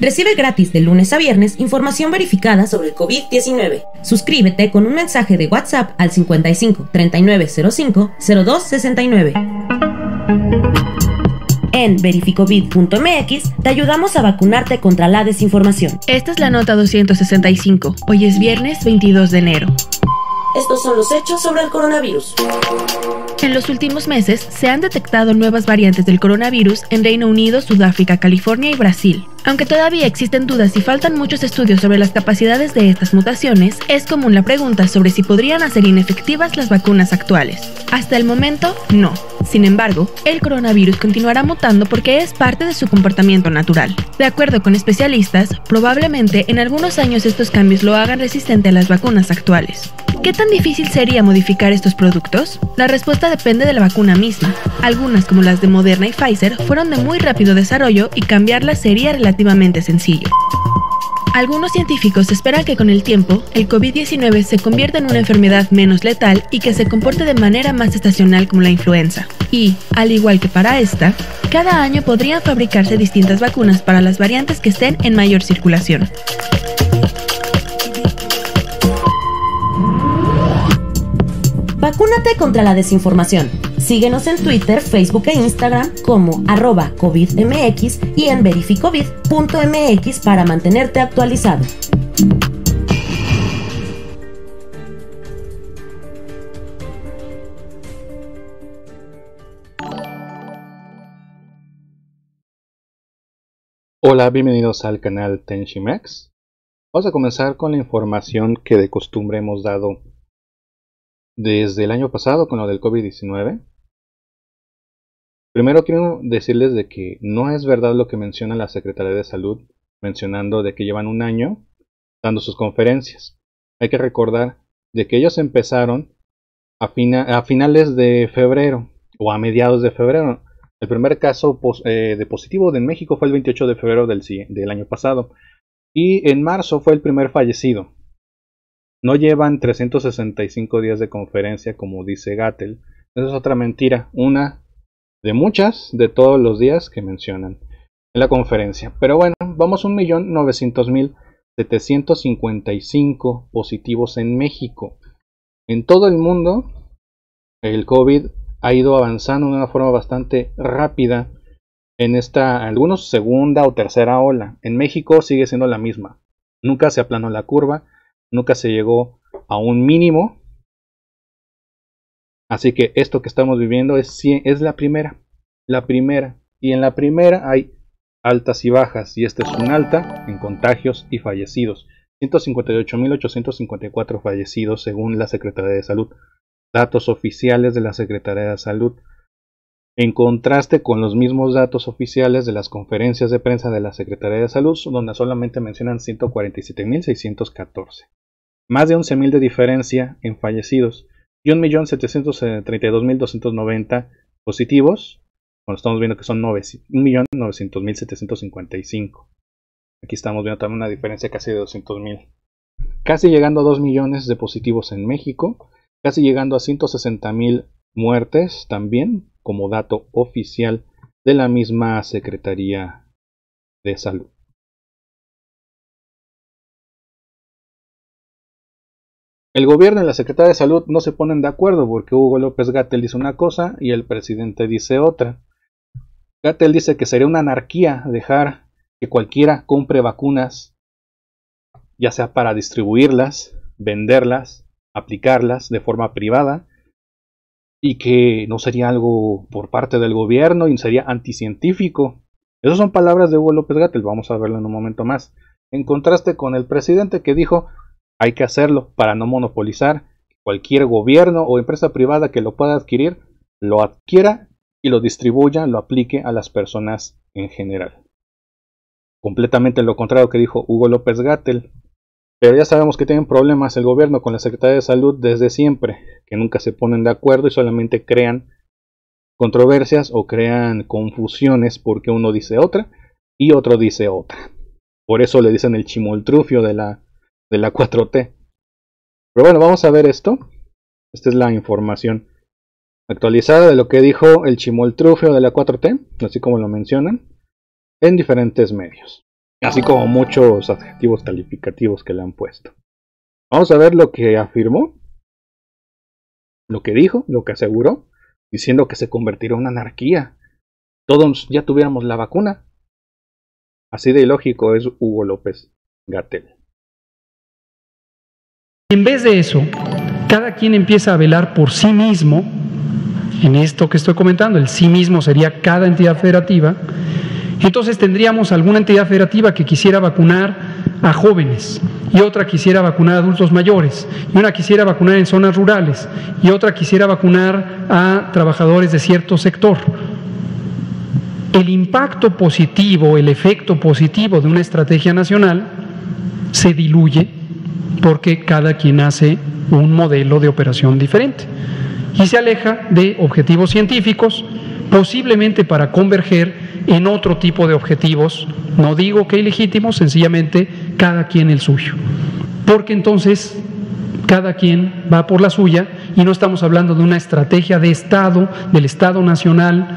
Recibe gratis de lunes a viernes información verificada sobre el COVID-19. Suscríbete con un mensaje de WhatsApp al 55 3905 02 69. En verificovid.mx te ayudamos a vacunarte contra la desinformación. Esta es la nota 265. Hoy es viernes 22 de enero. Estos son los hechos sobre el coronavirus. En los últimos meses se han detectado nuevas variantes del coronavirus en Reino Unido, Sudáfrica, California y Brasil. Aunque todavía existen dudas y faltan muchos estudios sobre las capacidades de estas mutaciones, es común la pregunta sobre si podrían hacer inefectivas las vacunas actuales. Hasta el momento, no. Sin embargo, el coronavirus continuará mutando porque es parte de su comportamiento natural. De acuerdo con especialistas, probablemente en algunos años estos cambios lo hagan resistente a las vacunas actuales. ¿Qué tan difícil sería modificar estos productos? La respuesta depende de la vacuna misma. Algunas, como las de Moderna y Pfizer, fueron de muy rápido desarrollo y cambiarlas sería relativamente sencillo. Algunos científicos esperan que con el tiempo, el COVID-19 se convierta en una enfermedad menos letal y que se comporte de manera más estacional como la influenza. Y, al igual que para esta, cada año podrían fabricarse distintas vacunas para las variantes que estén en mayor circulación. Vacúnate contra la desinformación. Síguenos en Twitter, Facebook e Instagram como arroba COVIDMX y en verificovid.mx para mantenerte actualizado. Hola, bienvenidos al canal Tenshimax. Vamos a comenzar con la información que de costumbre hemos dado desde el año pasado con lo del COVID-19. Primero quiero decirles de que no es verdad lo que menciona la Secretaría de Salud, mencionando de que llevan un año dando sus conferencias. Hay que recordar de que ellos empezaron a, finales de febrero o a mediados de febrero. El primer caso eh, de positivo en México fue el 28 de febrero del, año pasado y en marzo fue el primer fallecido. No llevan 365 días de conferencia como dice Gattel. Esa es otra mentira, una de muchas de todos los días que mencionan en la conferencia. Pero bueno, vamos a 1.900.755 positivos en México. En todo el mundo, el COVID ha ido avanzando de una forma bastante rápida en esta, algunos segunda o tercera ola. En México sigue siendo la misma. Nunca se aplanó la curva nunca se llegó a un mínimo. Así que esto que estamos viviendo es, es la primera, la primera. Y en la primera hay altas y bajas, y esta es un alta en contagios y fallecidos. 158.854 fallecidos según la Secretaría de Salud. Datos oficiales de la Secretaría de Salud. En contraste con los mismos datos oficiales de las conferencias de prensa de la Secretaría de Salud, donde solamente mencionan 147.614 más de 11.000 de diferencia en fallecidos y 1.732.290 positivos, cuando estamos viendo que son 1.900.755. Aquí estamos viendo también una diferencia casi de 200.000. Casi llegando a 2 millones de positivos en México, casi llegando a 160.000 muertes también como dato oficial de la misma Secretaría de Salud. El gobierno y la Secretaría de Salud no se ponen de acuerdo porque Hugo López Gatel dice una cosa y el presidente dice otra. Gatel dice que sería una anarquía dejar que cualquiera compre vacunas, ya sea para distribuirlas, venderlas, aplicarlas de forma privada, y que no sería algo por parte del gobierno y sería anticientífico. Esas son palabras de Hugo López Gatel, vamos a verlo en un momento más. En contraste con el presidente que dijo hay que hacerlo para no monopolizar. Cualquier gobierno o empresa privada que lo pueda adquirir, lo adquiera y lo distribuya, lo aplique a las personas en general. Completamente lo contrario que dijo Hugo López Gatel. Pero ya sabemos que tienen problemas el gobierno con la Secretaría de Salud desde siempre, que nunca se ponen de acuerdo y solamente crean controversias o crean confusiones porque uno dice otra y otro dice otra. Por eso le dicen el chimoltrufio de la de la 4T. Pero bueno, vamos a ver esto. Esta es la información actualizada de lo que dijo el chimoltrufio de la 4T, así como lo mencionan, en diferentes medios. así como muchos adjetivos calificativos que le han puesto. Vamos a ver lo que afirmó, lo que dijo, lo que aseguró, diciendo que se convertirá en una anarquía. Todos ya tuviéramos la vacuna. Así de ilógico es Hugo López Gatel. En vez de eso, cada quien empieza a velar por sí mismo, en esto que estoy comentando, el sí mismo sería cada entidad federativa, entonces tendríamos alguna entidad federativa que quisiera vacunar a jóvenes y otra quisiera vacunar a adultos mayores y una quisiera vacunar en zonas rurales y otra quisiera vacunar a trabajadores de cierto sector. El impacto positivo, el efecto positivo de una estrategia nacional se diluye porque cada quien hace un modelo de operación diferente y se aleja de objetivos científicos, posiblemente para converger en otro tipo de objetivos, no digo que ilegítimos, sencillamente cada quien el suyo. Porque entonces cada quien va por la suya y no estamos hablando de una estrategia de Estado, del Estado Nacional,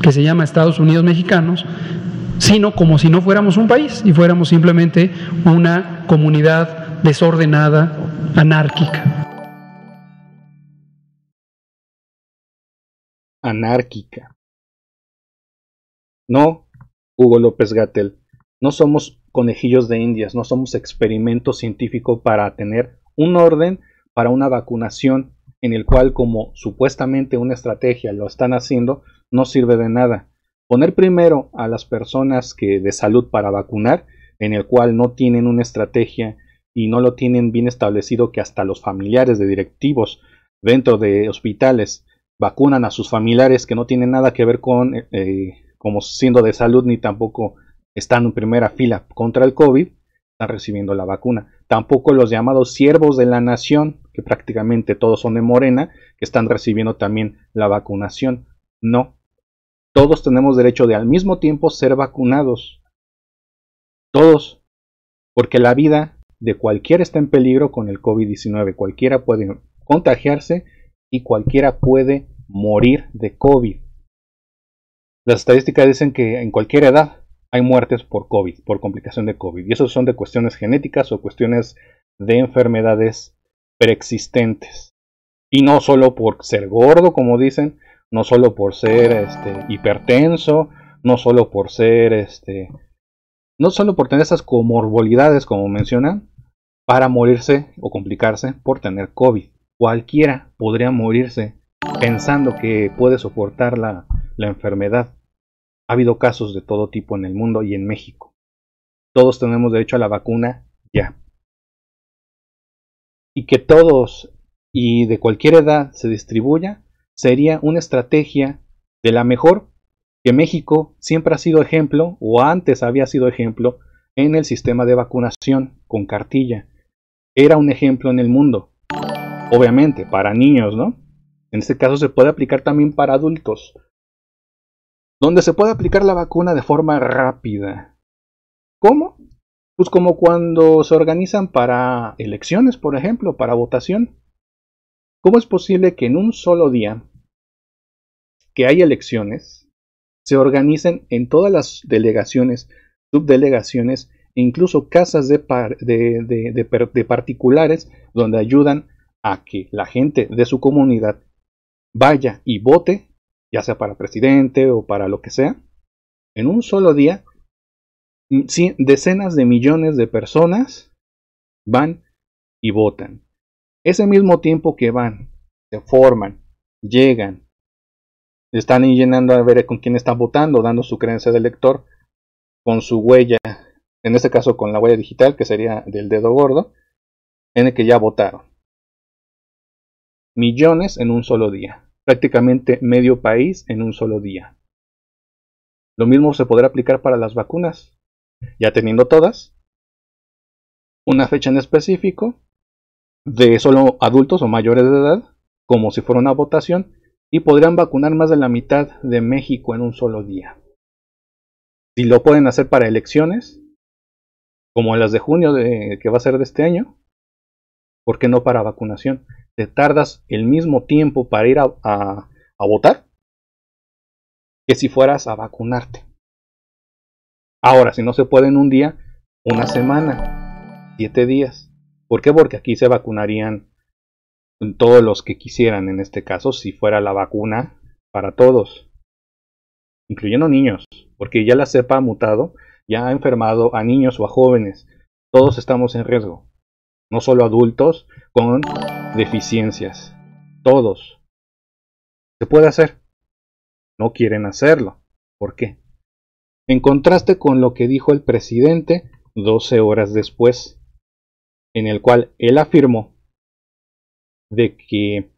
que se llama Estados Unidos Mexicanos, sino como si no fuéramos un país y fuéramos simplemente una comunidad desordenada, anárquica. Anárquica. No, Hugo López Gatel, no somos conejillos de indias, no somos experimento científico para tener un orden para una vacunación en el cual como supuestamente una estrategia lo están haciendo, no sirve de nada. Poner primero a las personas que de salud para vacunar, en el cual no tienen una estrategia y no lo tienen bien establecido que hasta los familiares de directivos dentro de hospitales vacunan a sus familiares que no tienen nada que ver con eh, como siendo de salud ni tampoco están en primera fila contra el COVID, están recibiendo la vacuna. Tampoco los llamados siervos de la nación, que prácticamente todos son de Morena, que están recibiendo también la vacunación. No. Todos tenemos derecho de al mismo tiempo ser vacunados. Todos. Porque la vida de cualquiera está en peligro con el COVID-19. Cualquiera puede contagiarse y cualquiera puede morir de COVID. Las estadísticas dicen que en cualquier edad hay muertes por COVID, por complicación de COVID. Y eso son de cuestiones genéticas o cuestiones de enfermedades preexistentes. Y no solo por ser gordo, como dicen, no solo por ser este, hipertenso, no solo por ser, este, no solo por tener esas comorbilidades, como mencionan, para morirse o complicarse por tener COVID. Cualquiera podría morirse pensando que puede soportar la, la enfermedad. Ha habido casos de todo tipo en el mundo y en México. Todos tenemos derecho a la vacuna ya. Y que todos y de cualquier edad se distribuya sería una estrategia de la mejor que México siempre ha sido ejemplo o antes había sido ejemplo en el sistema de vacunación con cartilla. Era un ejemplo en el mundo. Obviamente, para niños, ¿no? En este caso se puede aplicar también para adultos, donde se puede aplicar la vacuna de forma rápida. ¿Cómo? Pues como cuando se organizan para elecciones, por ejemplo, para votación. ¿Cómo es posible que en un solo día que hay elecciones se organicen en todas las delegaciones, subdelegaciones e incluso casas de, de particulares donde ayudan a que la gente de su comunidad vaya y vote, ya sea para presidente o para lo que sea, en un solo día, decenas de millones de personas van y votan. Ese mismo tiempo que van, se forman, llegan, están llenando a ver con quién están votando, dando su creencia de elector, con su huella, en este caso con la huella digital, que sería del dedo gordo, en el que ya votaron. Millones en un solo día, prácticamente medio país en un solo día. Lo mismo se podrá aplicar para las vacunas, ya teniendo todas, una fecha en específico, de solo adultos o mayores de edad, como si fuera una votación, y podrían vacunar más de la mitad de México en un solo día. Si lo pueden hacer para elecciones, como las de junio que va a ser de este año, ¿por qué no para vacunación? te tardas el mismo tiempo para ir a, a, votar que si fueras a vacunarte. Ahora, si no se puede en un día, una semana, siete días. ¿Por qué? Porque aquí se vacunarían todos los que quisieran, en este caso, si fuera la vacuna para todos, incluyendo niños, porque ya la cepa ha mutado, ya ha enfermado a niños o a jóvenes. Todos estamos en riesgo, no solo adultos con deficiencias, todos. Se puede hacer. No quieren hacerlo. ¿Por qué? En contraste con lo que dijo el presidente 12 horas después, en el cual él afirmó de que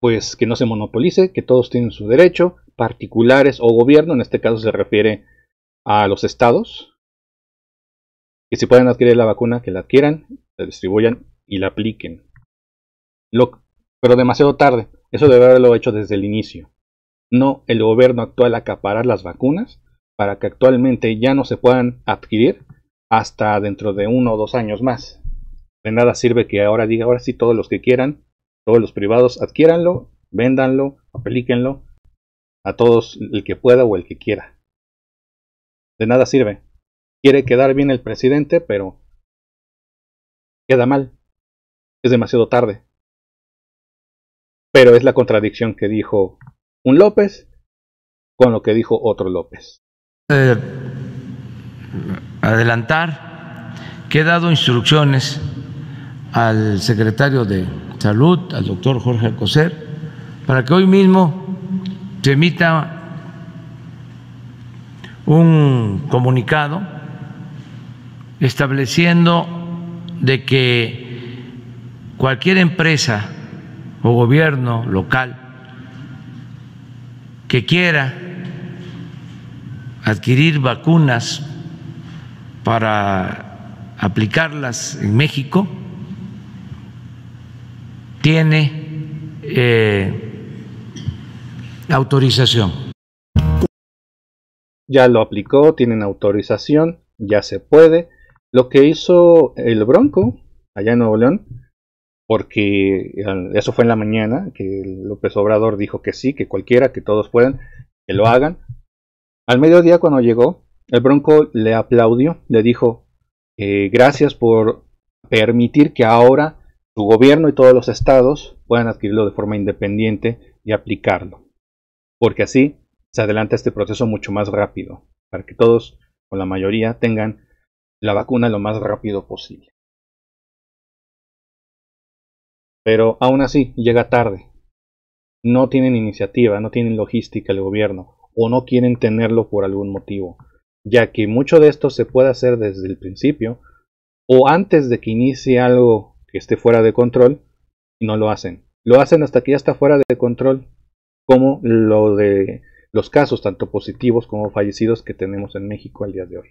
pues que no se monopolice, que todos tienen su derecho, particulares o gobierno, en este caso se refiere a los estados, que si pueden adquirir la vacuna, que la adquieran, la distribuyan y la apliquen. Lo, pero demasiado tarde, eso debe haberlo hecho desde el inicio. No el gobierno actual acaparar las vacunas para que actualmente ya no se puedan adquirir hasta dentro de uno o dos años más. De nada sirve que ahora diga, ahora sí todos los que quieran, todos los privados, adquiéranlo, véndanlo, aplíquenlo, a todos el que pueda o el que quiera. De nada sirve. Quiere quedar bien el presidente, pero queda mal. Es demasiado tarde. Pero es la contradicción que dijo un López con lo que dijo otro López. Eh, adelantar que he dado instrucciones al secretario de Salud, al doctor Jorge Alcocer, para que hoy mismo se emita un comunicado estableciendo de que cualquier empresa o gobierno local que quiera adquirir vacunas para aplicarlas en México tiene eh, autorización. Ya lo aplicó, tienen autorización, ya se puede. Lo que hizo el Bronco allá en Nuevo León, porque eso fue en la mañana, que López Obrador dijo que sí, que cualquiera, que todos puedan, que lo hagan. Al mediodía cuando llegó, el Bronco le aplaudió, le dijo, eh, gracias por permitir que ahora su gobierno y todos los estados puedan adquirirlo de forma independiente y aplicarlo. Porque así se adelanta este proceso mucho más rápido, para que todos, o la mayoría, tengan la vacuna lo más rápido posible. Pero aún así, llega tarde. No tienen iniciativa, no tienen logística el gobierno, o no quieren tenerlo por algún motivo, ya que mucho de esto se puede hacer desde el principio, o antes de que inicie algo que esté fuera de control y no lo hacen. Lo hacen hasta que ya está fuera de control, como lo de los casos tanto positivos como fallecidos que tenemos en México al día de hoy.